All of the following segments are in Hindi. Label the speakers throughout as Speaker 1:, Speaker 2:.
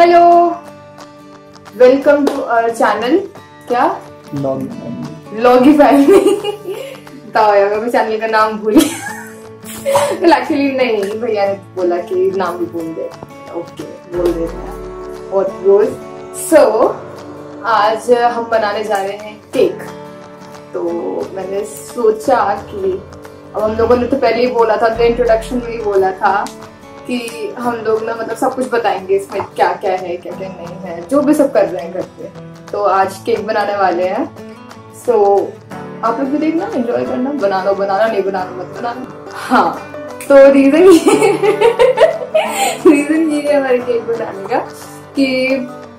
Speaker 1: Hello. Welcome to our channel क्या? लॉगी फैमिली बताओ यार मैं चैनल का नाम भूल एक्चुअली नहीं, भैया ने बोला कि नाम भी बोल दे ओके बोल देते हैं। और रोज सो आज हम बनाने जा रहे हैं केक तो मैंने सोचा कि, अब हम लोगों ने तो पहले ही बोला था तो इंट्रोडक्शन में ही बोला था। कि हम लोग ना मतलब सब कुछ बताएँगे इसमें क्या क्या है क्या क्या नहीं है जो भी सब कर रहे हैं घर पे। तो आज केक बनाने वाले हैं। सो so, आप लोग भी देखना एंजॉय करना बना बनाना बनाना नहीं बनाना मत बनाना। हाँ तो रीजन ये रीजन ये है हमारे केक बनाने का कि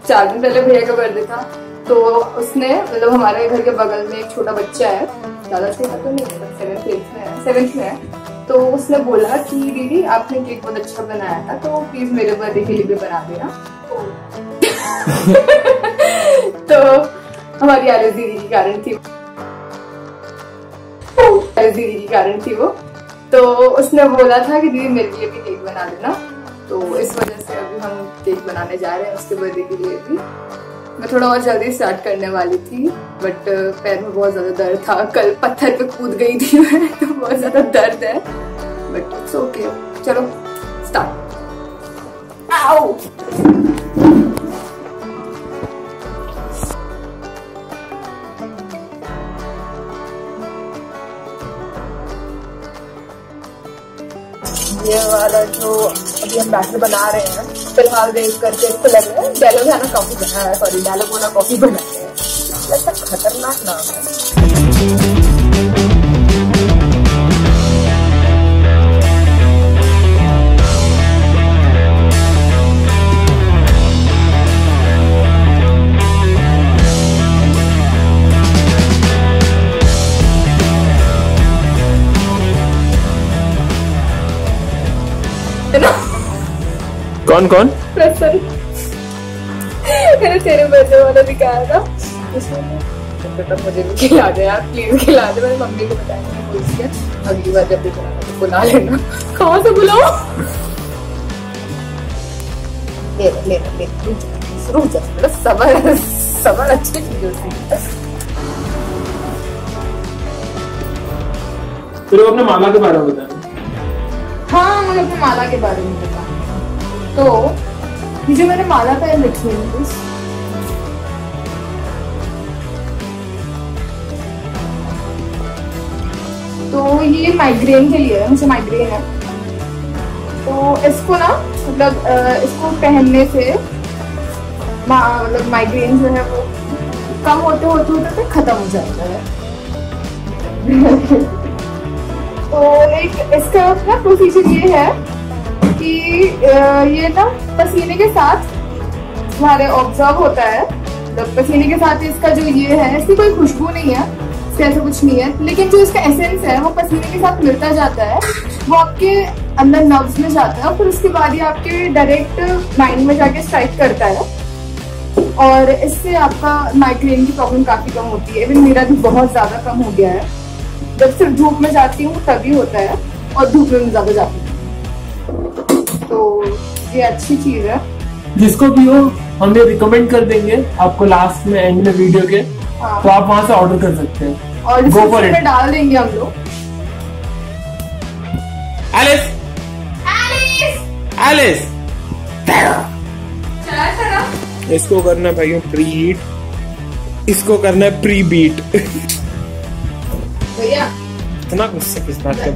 Speaker 1: चार दिन पहले भैया का बर्थडे था। तो उसने मतलब हमारे घर के बगल में एक छोटा बच्चा है ज़्यादा छोटा तो नहीं एट्थ में है सेवेंथ में है। तो उसने बोला कि दीदी, आपने केक बहुत अच्छा बनाया था तो प्लीज़ मेरे बर्थडे के लिए भी बना देना। तो हमारी आलिस दीदी की कारण थी दीदी की कारण थी वो। तो उसने बोला था कि दीदी, मेरे लिए भी केक बना देना। तो इस वजह से अभी हम केक बनाने जा रहे हैं, उसके बर्थडे के लिए भी। मैं थोड़ा और जल्दी स्टार्ट करने वाली थी बट पैर में बहुत ज़्यादा दर्द था। कल पत्थर पे कूद गई थी मैं तो बहुत ज़्यादा दर्द है। बट इट्स ओके चलो स्टार्ट आओ ये वाला जो अभी हम बैटर बना रहे हैं फ़िलहाल देख करके इसको लग रहा है। डेलो है ना, कॉफ़ी बना है सॉरी डेलो बोला कॉफ़ी बना है। खतरनाक नाम है।
Speaker 2: कौन कौन?
Speaker 1: प्रसन्न। मैंने तेरे बर्थडे वाला दिखाया था। तो मुझे भी खिला दे यार प्लीज़ खिला दे मैंने मम्मी को बताया मैंने बोल दिया। अगली बार जब भी बनाना तो बुला लेना। कहाँ से बुलाओ ले ले ले ले रुक जा मेरा सबर सबर अच्छी चीज़ होती है
Speaker 2: फिर अपने माला के बारे में बताया
Speaker 1: हाँ मुझे अपनी माला के बारे में बता तो ये जो मैंने माला पहन रखी है तो ये माइग्रेन के लिए है, मुझे माइग्रेन है। तो इसको ना मतलब इसको पहनने से मतलब माइग्रेन जो है वो कम होते होते होते तो खत्म हो जाता है। तो एक, इसका ना प्रोसीजर ये है कि ये ना पसीने के साथ हमारे ऑब्ज़र्व होता है। मतलब पसीने के साथ इसका जो ये है, इसकी कोई खुशबू नहीं है, इसका ऐसा कुछ नहीं है। लेकिन जो इसका एसेंस है, वो पसीने के साथ मिलता जाता है, वो आपके अंदर नर्व्स में जाता है और फिर उसके बाद ये आपके डायरेक्ट माइंड में जाके स्ट्राइक करता है। और इससे आपका माइग्रेन की प्रॉब्लम काफ़ी कम होती है। इवन मेरा भी बहुत ज़्यादा कम हो गया है। जब सिर्फ़ धूप में जाती हूँ, तभी होता है और धूप में ज़्यादा जाती हूँ। तो ये अच्छी चीज़ है।
Speaker 2: जिसको भी हो हम ये रिकमेंड कर देंगे आपको लास्ट में एंड में वीडियो के।
Speaker 1: हाँ।
Speaker 2: तो आप वहाँ से ऑर्डर कर सकते हैं।
Speaker 1: और
Speaker 2: Go for
Speaker 1: डिस्क्रिप्शन
Speaker 2: it.
Speaker 1: में डाल देंगे हम लोग।
Speaker 2: एलिस एलिस
Speaker 1: चला चला।
Speaker 2: इसको करना है भाइयों प्री हीट इसको करना है प्री बीट
Speaker 1: भैया।
Speaker 2: इतना गुस्से किस बात का?